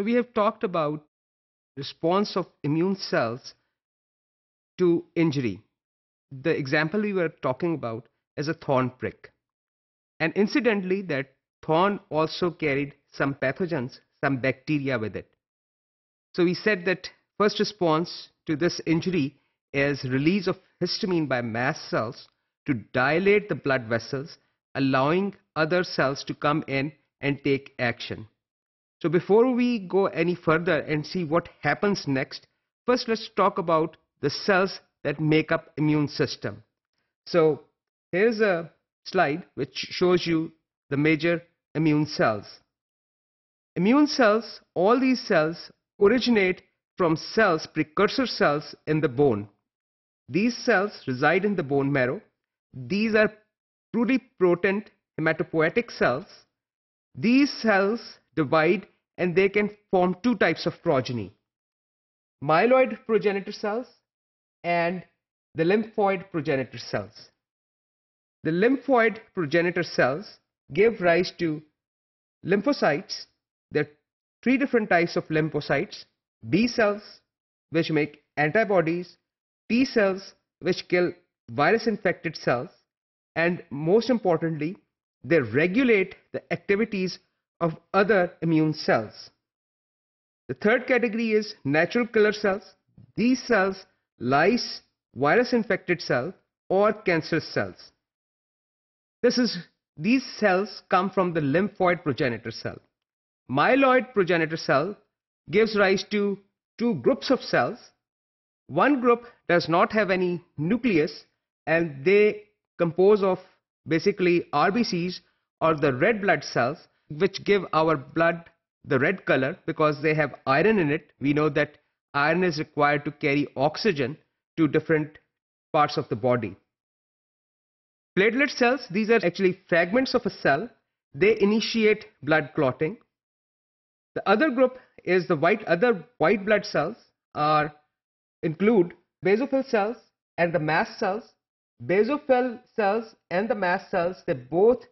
So we have talked about response of immune cells to injury. The example we were talking about is a thorn prick. And incidentally, that thorn also carried some pathogens, some bacteria with it. So we said that first response to this injury is release of histamine by mast cells to dilate the blood vessels, allowing other cells to come in and take action. So before we go any further and see what happens next, first let's talk about the cells that make up immune system. So here's a slide which shows you the major immune cells. Immune cells, all these cells originate from cells, precursor cells in the bone. These cells reside in the bone marrow. These are pluripotent hematopoietic cells. These cells divide and they can form two types of progeny. Myeloid progenitor cells and the lymphoid progenitor cells. The lymphoid progenitor cells give rise to lymphocytes. There are three different types of lymphocytes. B cells, which make antibodies, T cells, which kill virus infected cells, and most importantly, they regulate the activities of other immune cells. The third category is natural killer cells. These cells lyse virus infected cells or cancerous cells. This is, these cells come from the lymphoid progenitor cell. Myeloid progenitor cell gives rise to two groups of cells. One group does not have any nucleus and they compose of basically RBCs or the red blood cells which give our blood the red color because they have iron in it. We know that iron is required to carry oxygen to different parts of the body. Platelet cells, these are actually fragments of a cell. They initiate blood clotting. The other group is the white, other white blood cells are include basophil cells and the mast cells. Basophil cells and the mast cells, they both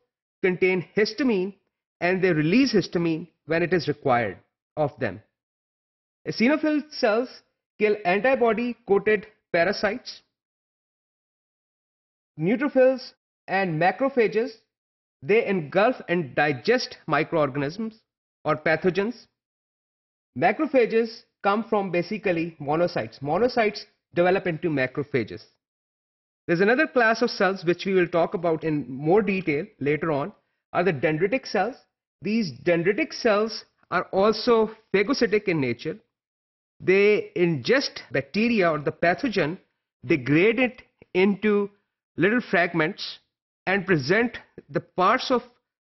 contain histamine and they release histamine when it is required of them. Eosinophil cells kill antibody coated parasites. Neutrophils and macrophages they engulf and digest microorganisms or pathogens. Macrophages come from basically monocytes. Monocytes develop into macrophages. There's another class of cells which we will talk about in more detail later on are the dendritic cells. These dendritic cells are also phagocytic in nature. They ingest bacteria or the pathogen, degrade it into little fragments and present the parts of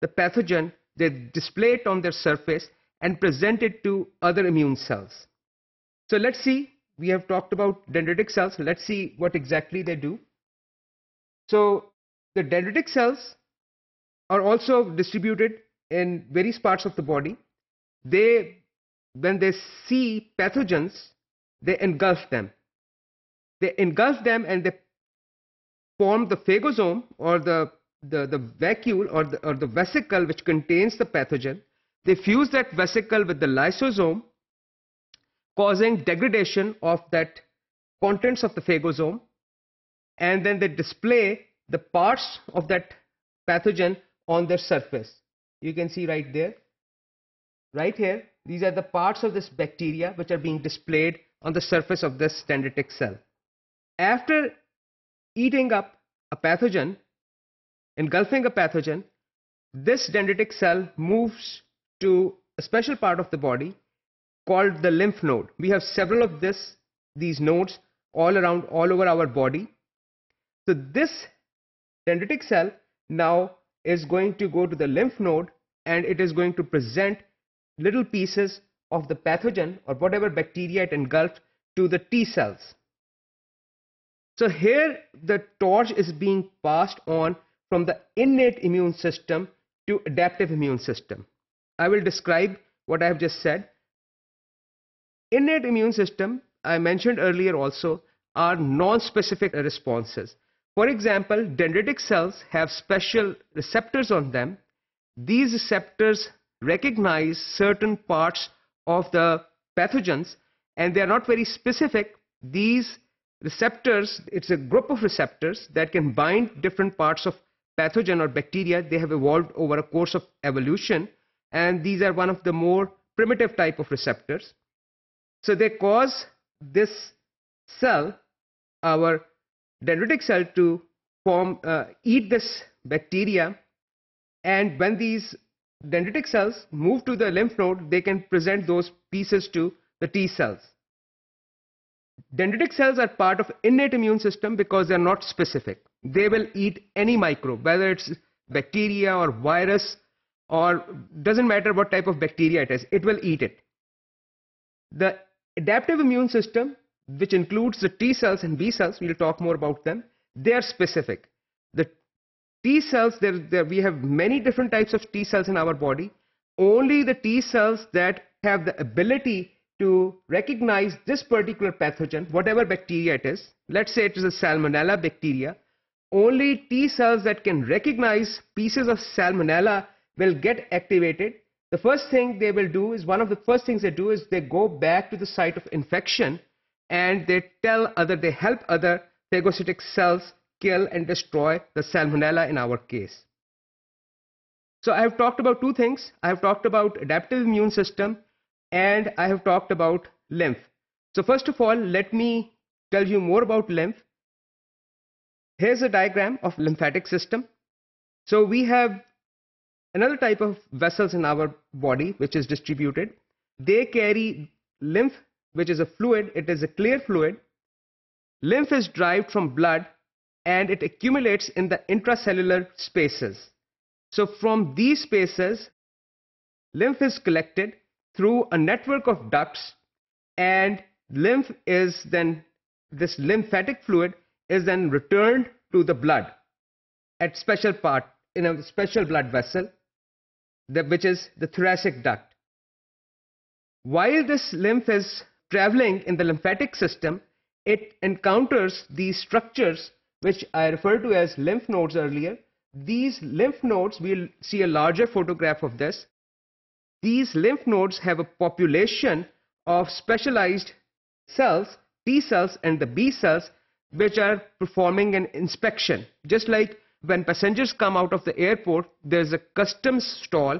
the pathogen, they display it on their surface and present it to other immune cells. So let's see, we have talked about dendritic cells. Let's see what exactly they do. So the dendritic cells are also distributed in various parts of the body. They, when they see pathogens, they engulf them. They engulf them and they form the phagosome or the, the, the vacuole or the, or the vesicle which contains the pathogen. They fuse that vesicle with the lysosome, causing degradation of that contents of the phagosome. And then they display the parts of that pathogen on their surface. You can see right there. Right here, these are the parts of this bacteria which are being displayed on the surface of this dendritic cell. After eating up a pathogen, engulfing a pathogen, this dendritic cell moves to a special part of the body called the lymph node. We have several of this, these nodes all around, all over our body. So this dendritic cell now is going to go to the lymph node and it is going to present little pieces of the pathogen or whatever bacteria it engulfed to the T cells. So here the torch is being passed on from the innate immune system to adaptive immune system. I will describe what I have just said. Innate immune system, I mentioned earlier also, are non-specific responses. For example, dendritic cells have special receptors on them. These receptors recognize certain parts of the pathogens and they are not very specific. These receptors, it's a group of receptors that can bind different parts of pathogen or bacteria. They have evolved over a course of evolution and these are one of the more primitive type of receptors. So they cause this cell, our dendritic cell to form, uh, eat this bacteria and when these dendritic cells move to the lymph node, they can present those pieces to the T cells. Dendritic cells are part of innate immune system because they are not specific. They will eat any microbe, whether it's bacteria or virus or doesn't matter what type of bacteria it is, it will eat it. The adaptive immune system, which includes the T cells and B cells, we'll talk more about them, they are specific. The T cells, there, there, we have many different types of T cells in our body. Only the T cells that have the ability to recognize this particular pathogen, whatever bacteria it is, let's say it is a salmonella bacteria, only T cells that can recognize pieces of salmonella will get activated. The first thing they will do is one of the first things they do is they go back to the site of infection and they tell other, they help other phagocytic cells kill and destroy the salmonella in our case. So I have talked about two things. I have talked about adaptive immune system and I have talked about lymph. So first of all, let me tell you more about lymph. Here's a diagram of lymphatic system. So we have another type of vessels in our body which is distributed. They carry lymph, which is a fluid. It is a clear fluid. Lymph is derived from blood and it accumulates in the intracellular spaces. So from these spaces, lymph is collected through a network of ducts and lymph is then, this lymphatic fluid is then returned to the blood at special part in a special blood vessel, which is the thoracic duct. While this lymph is traveling in the lymphatic system, it encounters these structures which I referred to as lymph nodes earlier. These lymph nodes, we'll see a larger photograph of this. These lymph nodes have a population of specialized cells, T cells and the B cells, which are performing an inspection. Just like when passengers come out of the airport, there's a customs stall.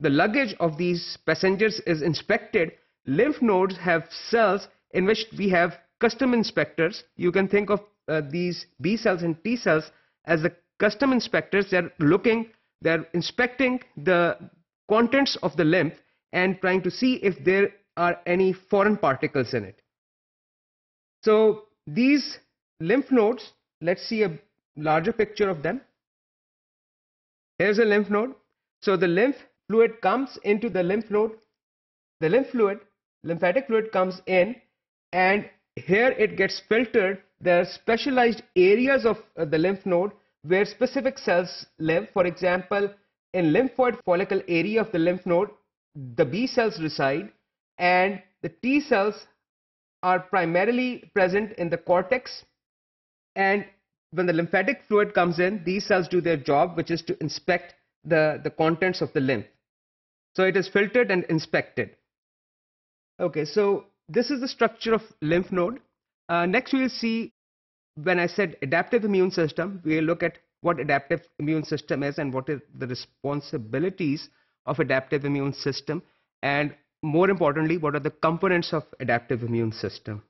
The luggage of these passengers is inspected. Lymph nodes have cells in which we have custom inspectors. You can think of uh, these B cells and T cells as the custom inspectors. They're looking, they're inspecting the contents of the lymph and trying to see if there are any foreign particles in it. So these lymph nodes, let's see a larger picture of them. Here's a lymph node. So the lymph fluid comes into the lymph node. The lymph fluid, lymphatic fluid comes in and here it gets filtered there are specialized areas of uh, the lymph node where specific cells live. For example, in lymphoid follicle area of the lymph node, the B cells reside and the T cells are primarily present in the cortex. And when the lymphatic fluid comes in, these cells do their job, which is to inspect the, the contents of the lymph. So it is filtered and inspected. Okay, so this is the structure of lymph node. Uh, next, we will see when I said adaptive immune system, we will look at what adaptive immune system is and what are the responsibilities of adaptive immune system and more importantly, what are the components of adaptive immune system.